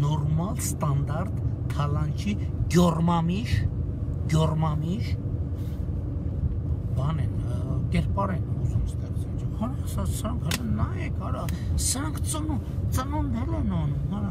նորմալ ստանդարտ թալանչի գյորմամիշ գյորմամիշ բան են ը, կերպար են ուզում ստեղծել։ Հա, սա սրանք հələ նայեք, արա, սրանք ծնուն ծնունդել են անում, արա։